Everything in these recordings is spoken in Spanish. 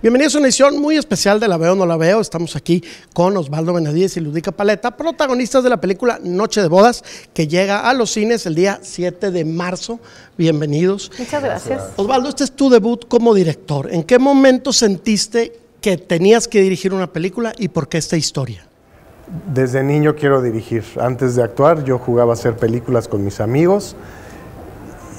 Bienvenidos a una edición muy especial de La Veo No La Veo. Estamos aquí con Osvaldo Benavides y Ludica Paleta, protagonistas de la película Noche de Bodas, que llega a los cines el día 7 de marzo. Bienvenidos. Muchas gracias. Osvaldo, este es tu debut como director. ¿En qué momento sentiste que tenías que dirigir una película y por qué esta historia? Desde niño quiero dirigir. Antes de actuar yo jugaba a hacer películas con mis amigos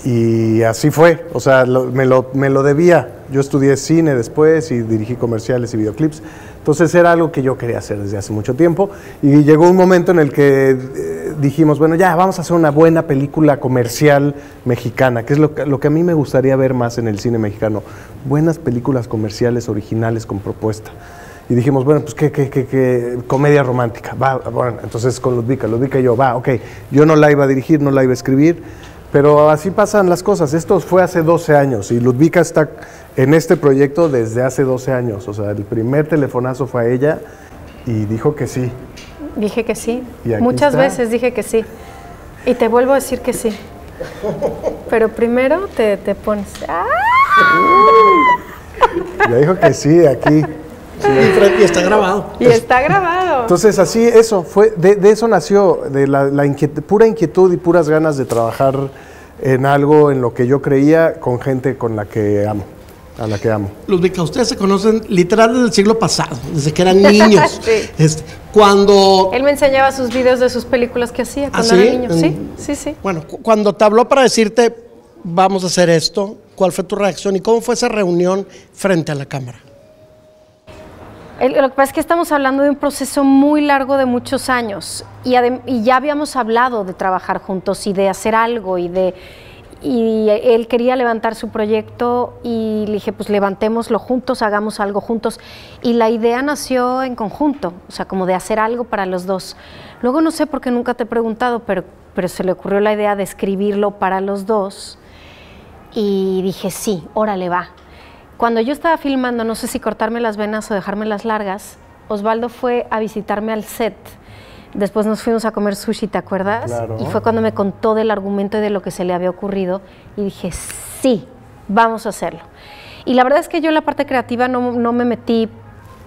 y así fue. O sea, lo- me, lo, me lo debía. Yo estudié cine después y dirigí comerciales y videoclips. Entonces era algo que yo quería hacer desde hace mucho tiempo. Y llegó un momento en el que eh, dijimos, bueno, ya, vamos a hacer una buena película comercial mexicana, que es lo lo que a mí me gustaría ver más en el cine mexicano. Buenas películas comerciales originales con propuesta. Y dijimos, bueno, pues qué, qué, qué, qué comedia romántica. Va, bueno, entonces con Ludvika, Ludvika y yo, va, ok. Yo no la iba a dirigir, no la iba a escribir, pero así pasan las cosas. Esto fue hace 12 años y Ludvika está en este proyecto desde hace 12 años. O sea, el primer telefonazo fue a ella y dijo que sí. Dije que sí. Muchas está. veces dije que sí. Y te vuelvo a decir que sí. Pero primero te, te pones. ¡Ah! Ya dijo que sí, aquí. Y está grabado. Y está grabado. Entonces así, eso, fue, de, de eso nació, de la, la inquiet- pura inquietud y puras ganas de trabajar en algo en lo que yo creía con gente con la que amo, a la que amo. Ludvika, ustedes se conocen literal desde el siglo pasado, desde que eran niños. Sí. Este, cuando Él me enseñaba sus videos de sus películas que hacía cuando ¿Ah, sí? era niño. Sí, sí, sí. Bueno, cu- cuando te habló para decirte, vamos a hacer esto, ¿cuál fue tu reacción y cómo fue esa reunión frente a la cámara? Lo que pasa es que estamos hablando de un proceso muy largo de muchos años y ya habíamos hablado de trabajar juntos y de hacer algo y de y él quería levantar su proyecto y le dije pues levantémoslo juntos, hagamos algo juntos y la idea nació en conjunto, o sea como de hacer algo para los dos. Luego no sé por qué nunca te he preguntado, pero, pero se le ocurrió la idea de escribirlo para los dos y dije, sí, órale, va. Cuando yo estaba filmando, no sé si cortarme las venas o dejarme las largas, Osvaldo fue a visitarme al set. Después nos fuimos a comer sushi, ¿te acuerdas? Claro. Y fue cuando me contó del argumento y de lo que se le había ocurrido. Y dije, sí, vamos a hacerlo. Y la verdad es que yo en la parte creativa no, no me metí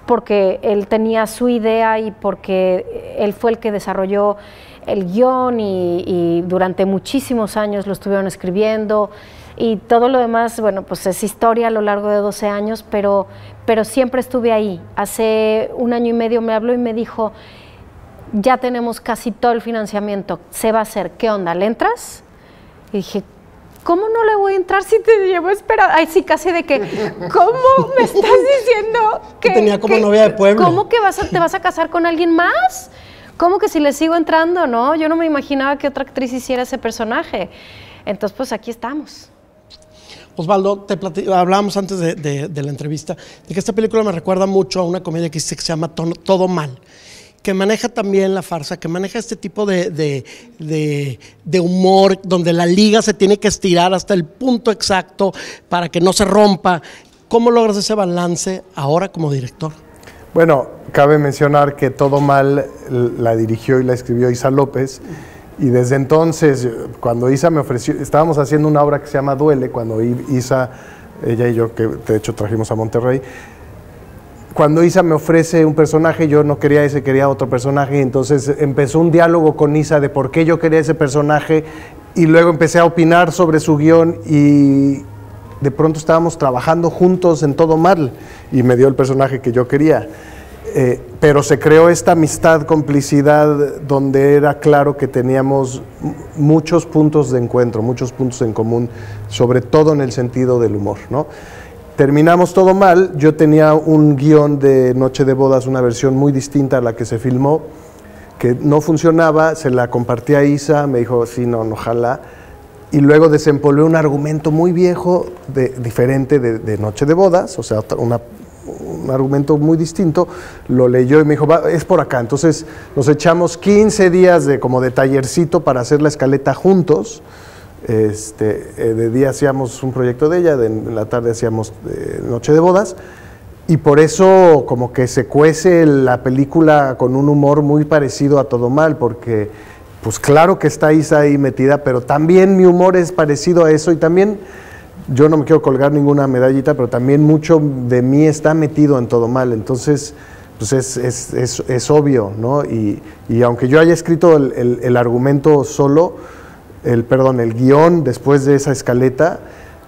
porque él tenía su idea y porque él fue el que desarrolló el guion y, y durante muchísimos años lo estuvieron escribiendo y todo lo demás, bueno, pues es historia a lo largo de 12 años, pero, pero siempre estuve ahí. Hace un año y medio me habló y me dijo, ya tenemos casi todo el financiamiento, se va a hacer, ¿qué onda? ¿Le entras? Y dije, ¿cómo no le voy a entrar si te llevo a esperar? Ay, sí, casi de que, ¿cómo me estás diciendo que... Te tenía como novia de pueblo. ¿Cómo que vas a- te vas a casar con alguien más? ¿Cómo que si le sigo entrando, no? Yo no me imaginaba que otra actriz hiciera ese personaje. Entonces, pues aquí estamos. Osvaldo, te hablábamos antes de, la entrevista de que esta película me recuerda mucho a una comedia que se llama Todo Mal, que maneja también la farsa, que maneja este tipo de- de humor donde la liga se tiene que estirar hasta el punto exacto para que no se rompa. ¿Cómo logras ese balance ahora como director? Bueno, cabe mencionar que Todo Mal la dirigió y la escribió Isa López. Y desde entonces, cuando Isa me ofreció, estábamos haciendo una obra que se llama Duele, cuando Isa, ella y yo, que de hecho trajimos a Monterrey, cuando Isa me ofrece un personaje, yo no quería ese, quería otro personaje, entonces empezó un diálogo con Isa de por qué yo quería ese personaje, y luego empecé a opinar sobre su guion y de pronto estábamos trabajando juntos en todo mal, y me dio el personaje que yo quería. Eh, pero se creó esta amistad, complicidad, donde era claro que teníamos muchos puntos de encuentro, muchos puntos en común, sobre todo en el sentido del humor, ¿no? Terminamos todo mal, yo tenía un guion de Noche de Bodas, una versión muy distinta a la que se filmó, que no funcionaba, se la compartí a Isa, me dijo, sí, no, no, ojalá, y luego desempolvé un argumento muy viejo, de, diferente de, Noche de Bodas, o sea, una- un argumento muy distinto, lo leyó y me dijo, "Va, es por acá. Entonces nos echamos 15 días de como de tallercito para hacer la escaleta juntos. Este, eh, de día hacíamos un proyecto de ella, de- en la tarde hacíamos eh, Noche de Bodas. Y por eso como que se cuece la película con un humor muy parecido a Todo Mal, porque pues claro que está Isa ahí metida, pero también mi humor es parecido a eso y también yo no me quiero colgar ninguna medallita, pero también mucho de mí está metido en todo mal. Entonces, pues es, es, es, es obvio, ¿no? Y, aunque yo haya escrito el, argumento solo, el, perdón, el guion después de esa escaleta,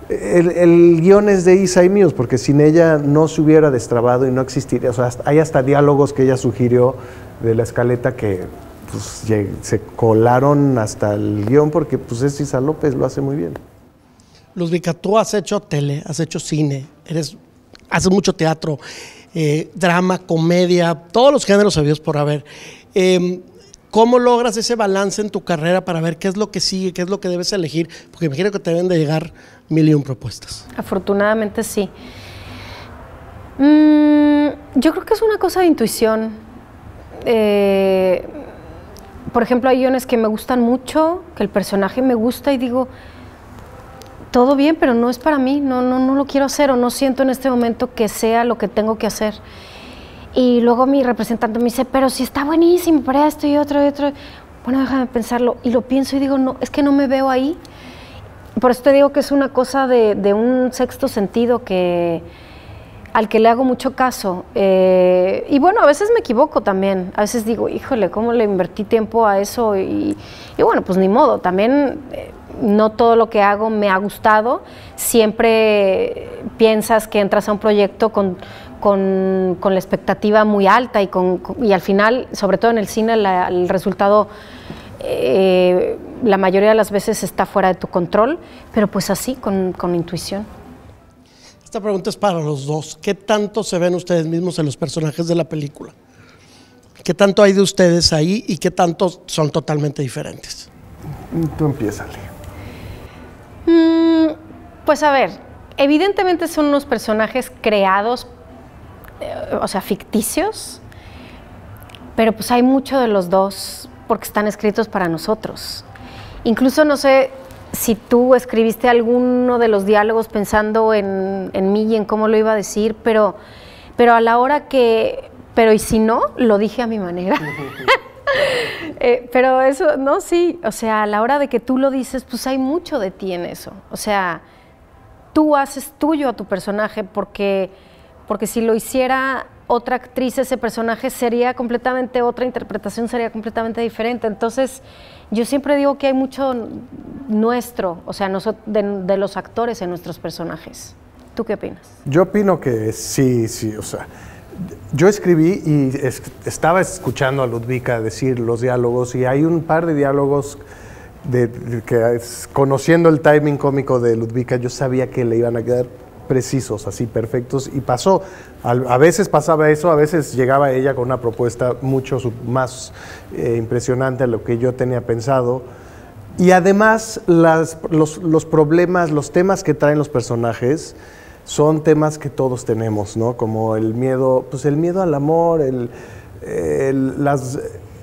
el, el, guion es de Isa y míos, porque sin ella no se hubiera destrabado y no existiría. O sea, hay hasta diálogos que ella sugirió de la escaleta que pues, se colaron hasta el guion, porque pues es Isa López, lo hace muy bien. Ludvika, tú has hecho tele, has hecho cine, eres, haces mucho teatro, eh, drama, comedia, todos los géneros sabidos por haber. Eh, ¿Cómo logras ese balance en tu carrera para ver qué es lo que sigue, qué es lo que debes elegir? Porque imagino que te deben de llegar mil y un propuestas. Afortunadamente sí. Mm, yo creo que es una cosa de intuición. Eh, por ejemplo, hay guiones que me gustan mucho, que el personaje me gusta y digo, todo bien, pero no es para mí, no, no, no lo quiero hacer o no siento en este momento que sea lo que tengo que hacer. Y luego mi representante me dice, pero si está buenísimo para esto y otro y otro. Bueno, déjame pensarlo. Y lo pienso y digo, no, es que no me veo ahí. Por eso te digo que es una cosa de, de un sexto sentido que al que le hago mucho caso. Eh, y bueno, a veces me equivoco también. A veces digo, híjole, ¿cómo le invertí tiempo a eso? Y, bueno, pues ni modo. También... Eh, no todo lo que hago me ha gustado. Siempre piensas que entras a un proyecto con, con, con la expectativa muy alta y, con, y, al final, sobre todo en el cine, la, el resultado eh, la mayoría de las veces está fuera de tu control, pero pues así, con, con intuición. Esta pregunta es para los dos. ¿Qué tanto se ven ustedes mismos en los personajes de la película? ¿Qué tanto hay de ustedes ahí y qué tanto son totalmente diferentes? Tú empiézale. Mm, pues a ver, evidentemente son unos personajes creados, eh, o sea, ficticios, pero pues hay mucho de los dos porque están escritos para nosotros. Incluso no sé si tú escribiste alguno de los diálogos pensando en, en mí y en cómo lo iba a decir, pero, pero a la hora que, pero y si no, lo dije a mi manera. eh, pero eso, no, sí, o sea, a la hora de que tú lo dices, pues hay mucho de ti en eso. O sea, tú haces tuyo a tu personaje porque, porque si lo hiciera otra actriz, ese personaje sería completamente otra interpretación, sería completamente diferente. Entonces, yo siempre digo que hay mucho nuestro, o sea, de, de los actores en nuestros personajes. ¿Tú qué opinas? Yo opino que sí, sí, o sea, yo escribí y es, estaba escuchando a Ludvika decir los diálogos y hay un par de diálogos de, que conociendo el timing cómico de Ludvika yo sabía que le iban a quedar precisos, así perfectos y pasó. A, veces pasaba eso, a veces llegaba ella con una propuesta mucho más eh, impresionante a lo que yo tenía pensado. Y además las, los, los problemas, los temas que traen los personajes, son temas que todos tenemos, ¿no? Como el miedo, pues el miedo al amor, el, el, las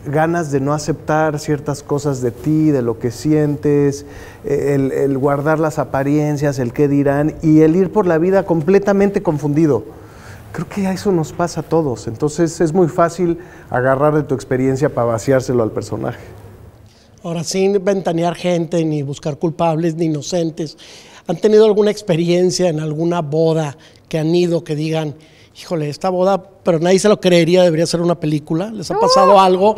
ganas de no aceptar ciertas cosas de ti, de lo que sientes, el, el, guardar las apariencias, el qué dirán y el ir por la vida completamente confundido. Creo que a eso nos pasa a todos, entonces es muy fácil agarrar de tu experiencia para vaciárselo al personaje. Ahora, sin ventanear gente, ni buscar culpables, ni inocentes, ¿Han tenido alguna experiencia en alguna boda que han ido que digan, híjole, esta boda, pero nadie se lo creería, debería ser una película? ¿Les ha pasado uh, algo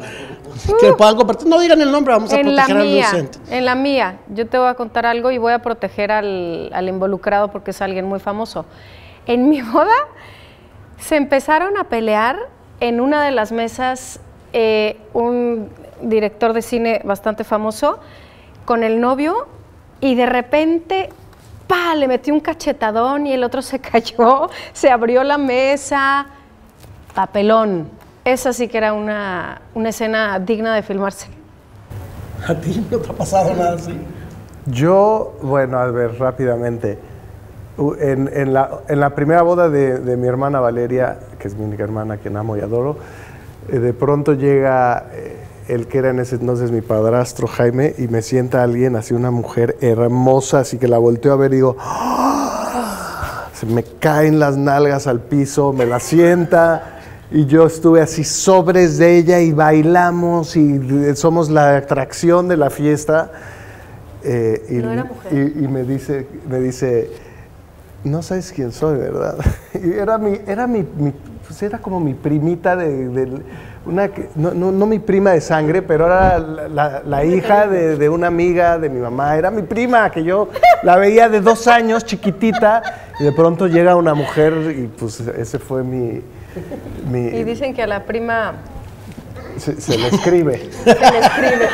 que uh, puedan compartir? No digan el nombre, vamos a en proteger al inocente. En la mía, yo te voy a contar algo y voy a proteger al, al involucrado porque es alguien muy famoso. En mi boda se empezaron a pelear en una de las mesas eh, un director de cine bastante famoso con el novio y de repente ¡pa! le metió un cachetadón y el otro se cayó, se abrió la mesa, papelón. Esa sí que era una, una escena digna de filmarse. ¿A ti no te ha pasado nada así? Yo, bueno, a ver, rápidamente. En, en, la, en la, primera boda de, de, mi hermana Valeria, que es mi única hermana, quien amo y adoro, eh, de pronto llega eh, el que era en ese entonces mi padrastro Jaime y me sienta alguien, así una mujer hermosa, así que la volteo a ver y digo, ¡Oh! se me caen las nalgas al piso, me la sienta y yo estuve así sobres de ella y bailamos y somos la atracción de la fiesta. Eh, y, no era mujer. y, y, me dice, me dice No sabes quién soy, ¿verdad? Era mi, era mi, mi- pues era como mi primita de, de- una, que- no, no- no mi prima de sangre, pero era la, la- la hija de, de una amiga de mi mamá. Era mi prima, que yo la veía de dos años, chiquitita, y de pronto llega una mujer y pues ese fue mi... mi- Y dicen que a la prima se, se le escribe. se le escribe.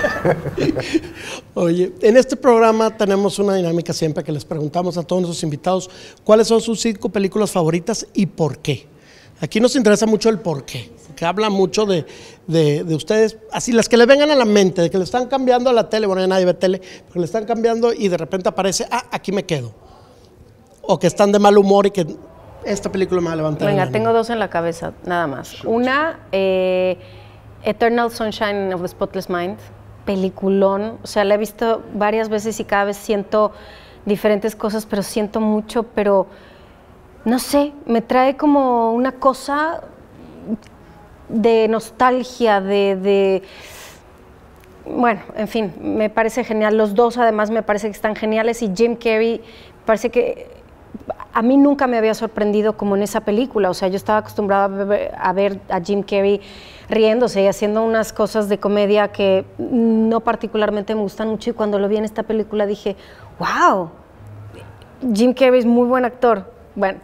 Oye, en este programa tenemos una dinámica siempre que les preguntamos a todos nuestros invitados cuáles son sus cinco películas favoritas y por qué. Aquí nos interesa mucho el por qué, que habla mucho de, de- de ustedes, así las que le vengan a la mente, de que le están cambiando a la tele, bueno, ya nadie ve tele, pero le están cambiando y de repente aparece, ah, aquí me quedo. O que están de mal humor y que esta película me va a levantar. Venga, tengo dos en la cabeza, nada más. Una, eh, Eternal Sunshine of the Spotless Mind, peliculón. O sea, la he visto varias veces y cada vez siento diferentes cosas, pero siento mucho, pero no sé, me trae como una cosa de nostalgia, de, bueno, en fin, me parece genial. Los dos además me parece que están geniales y Jim Carrey parece que a mí nunca me había sorprendido como en esa película. O sea, yo estaba acostumbrada a ver a, ver a Jim Carrey riéndose y haciendo unas cosas de comedia que no particularmente me gustan mucho y cuando lo vi en esta película dije, wow, Jim Carrey es muy buen actor. Bueno,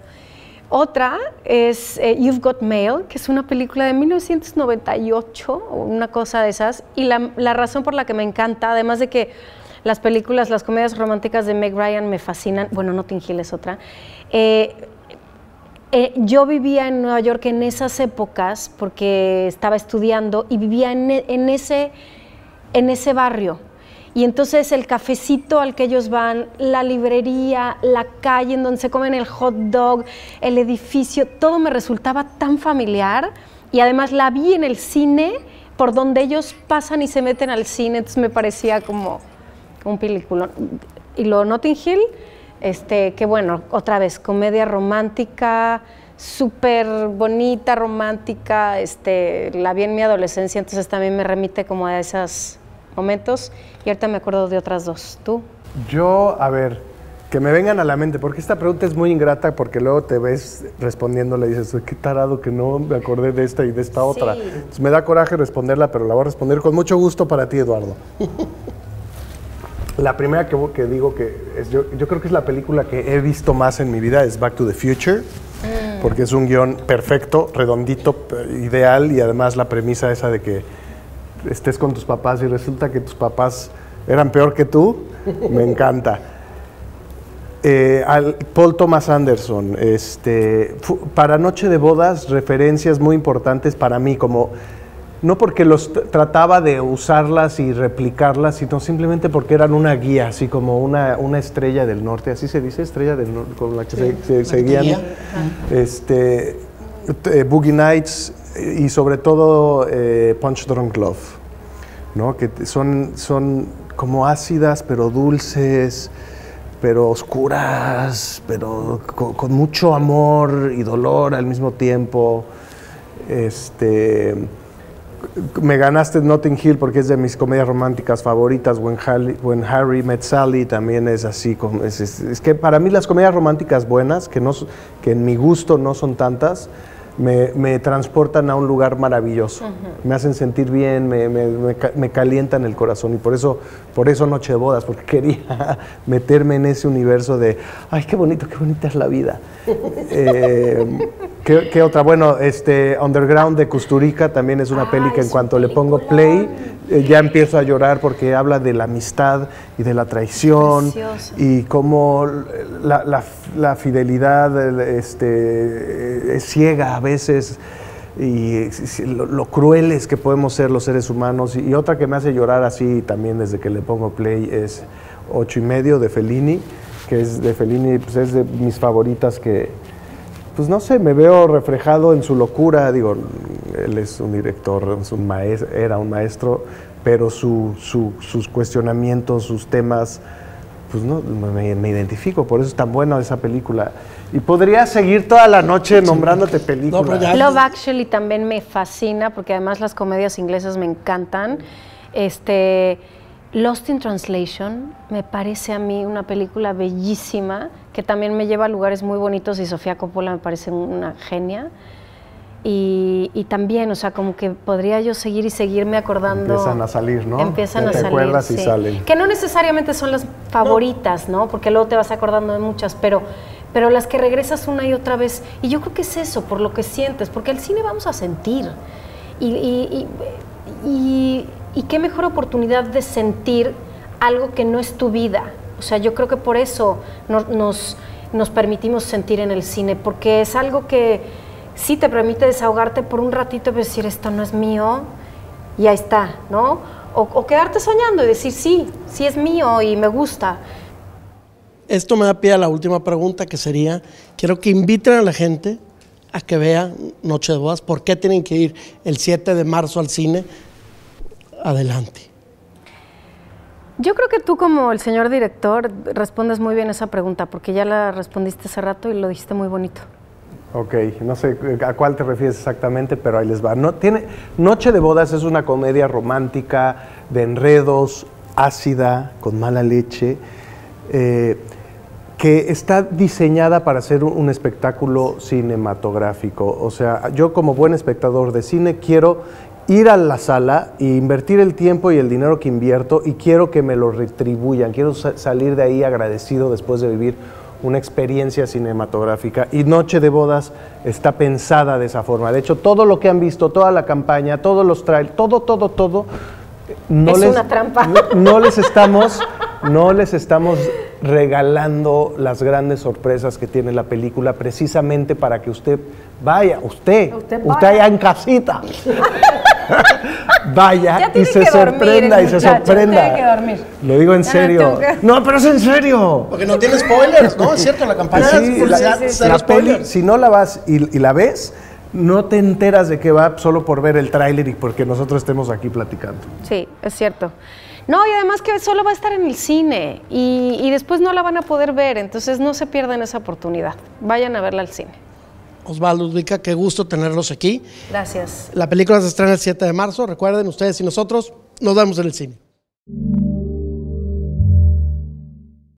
otra es eh, You've Got Mail, que es una película de 1998, o una cosa de esas. Y la, razón por la que me encanta, además de que las películas, las comedias románticas de Meg Ryan me fascinan, bueno, Notting Hill es otra. eh, eh, yo vivía en Nueva York en esas épocas porque estaba estudiando y vivía en ese, en ese barrio. Y entonces el cafecito al que ellos van, la librería, la calle en donde se comen el hot dog, el edificio, todo me resultaba tan familiar. Y además la vi en el cine por donde ellos pasan y se meten al cine, entonces me parecía como un película. Y lo Notting Hill, este, que bueno, otra vez, comedia romántica, súper bonita, romántica, este, la vi en mi adolescencia, entonces también me remite como a esos momentos. Y ahorita me acuerdo de otras dos. ¿Tú? Yo, a ver, que me vengan a la mente, porque esta pregunta es muy ingrata, porque luego te ves respondiendo, le dices, "Uy, qué tarado que no me acordé de esta y de esta otra. Entonces, me da coraje responderla, pero la voy a responder con mucho gusto para ti, Eduardo. La primera que, que digo que es, yo, yo creo que es la película que he visto más en mi vida es Back to the Future, porque es un guion perfecto, redondito, ideal y además la premisa esa de que estés con tus papás y resulta que tus papás eran peor que tú, me encanta. Eh, al- Paul Thomas Anderson, este, para Noche de Bodas, referencias muy importantes para mí, como no porque los trataba de usarlas y replicarlas, sino simplemente porque eran una guía, así como una, una estrella del norte, así se dice, estrella del norte, con la que se, se- se una guían. guía. Este, eh, Boogie Nights y sobre todo eh, Punch Drunk Love. ¿no? que son, son como ácidas, pero dulces, pero oscuras, pero co- con, mucho amor y dolor al mismo tiempo. Este, me ganaste Notting Hill porque es de mis comedias románticas favoritas. When, Harry- When Harry Met Sally también es así. es, es- es que para mí las comedias románticas buenas, que, no, que en mi gusto no son tantas, me, me transportan a un lugar maravilloso. Me hacen sentir bien, me, me- me calientan el corazón. Y por eso, por eso Noche de Bodas, porque quería meterme en ese universo de, ay, qué bonito, qué bonita es la vida. Eh, ¿qué, qué otra? Bueno, este Underground de Custurica también es una peli que en cuanto le pongo play, eh, ya empiezo a llorar porque habla de la amistad y de la traición y cómo la, la- la fidelidad el- este, es ciega a veces y lo, lo crueles que podemos ser los seres humanos. Y, otra que me hace llorar así también desde que le pongo play es Ocho y medio de Fellini, que es de Fellini, pues es de mis favoritas que, pues no sé, me veo reflejado en su locura. Digo, él es un director, es un maes- era un maestro, pero su- su- sus cuestionamientos, sus temas, pues no, me, me identifico. Por eso es tan buena esa película. Y podría seguir toda la noche nombrándote películas. No, Love Actually también me fascina porque además las comedias inglesas me encantan. Este, Lost in Translation me parece a mí una película bellísima que también me lleva a lugares muy bonitos y Sofía Coppola me parece una genia. Y, y también, o sea, como que podría yo seguir y seguirme acordando. Empiezan a salir, ¿no? Empiezan a te salir. acuerdas y salen. Que no necesariamente son las favoritas, ¿no? Porque luego te vas acordando de muchas, pero, pero las que regresas una y otra vez. Y yo creo que es eso, por lo que sientes, porque al cine vamos a sentir. Y, y, y, y- qué mejor oportunidad de sentir algo que no es tu vida. O sea, yo creo que por eso nos, permitimos sentir en el cine, porque es algo que sí te permite desahogarte por un ratito y decir, esto no es mío, y ahí está, ¿no? O, o quedarte soñando y decir, sí, sí es mío y me gusta. Esto me da pie a la última pregunta que sería, quiero que inviten a la gente a que vea Noche de Bodas. ¿Por qué tienen que ir el 7 de marzo al cine? Adelante. Yo creo que tú como el señor director respondes muy bien esa pregunta, porque ya la respondiste hace rato y lo dijiste muy bonito. Ok, no sé a cuál te refieres exactamente, pero ahí les va. No, tiene, Noche de Bodas es una comedia romántica de enredos, ácida, con mala leche, eh, que está diseñada para ser un, un espectáculo cinematográfico. O sea, yo como buen espectador de cine quiero ir a la sala e invertir el tiempo y el dinero que invierto y quiero que me lo retribuyan. Quiero sa- salir de ahí agradecido después de vivir una experiencia cinematográfica y Noche de Bodas está pensada de esa forma. De hecho, todo lo que han visto, toda la campaña, todos los trailers, todo, todo, todo, no Es les, una trampa. No, no les estamos, no les estamos regalando las grandes sorpresas que tiene la película precisamente para que usted vaya, usted, Usted usted, vaya. allá en casita, vaya Ya y se dormir sorprenda y se sorprenda. Lo digo en Ya serio. No, pero es en serio. Porque no tiene spoilers, ¿no? Es cierto, la campaña Sí, es la, publicidad, sí, sí, cero la peli, spoilers. si no la vas y, y la ves, no te enteras de qué va solo por ver el tráiler y porque nosotros estemos aquí platicando. Sí, es cierto. No, y además que solo va a estar en el cine y, y después no la van a poder ver, entonces no se pierdan esa oportunidad. Vayan a verla al cine. Osvaldo Ubica, qué gusto tenerlos aquí. Gracias. La película se estrena el 7 de marzo. Recuerden ustedes y nosotros, nos vemos en el cine.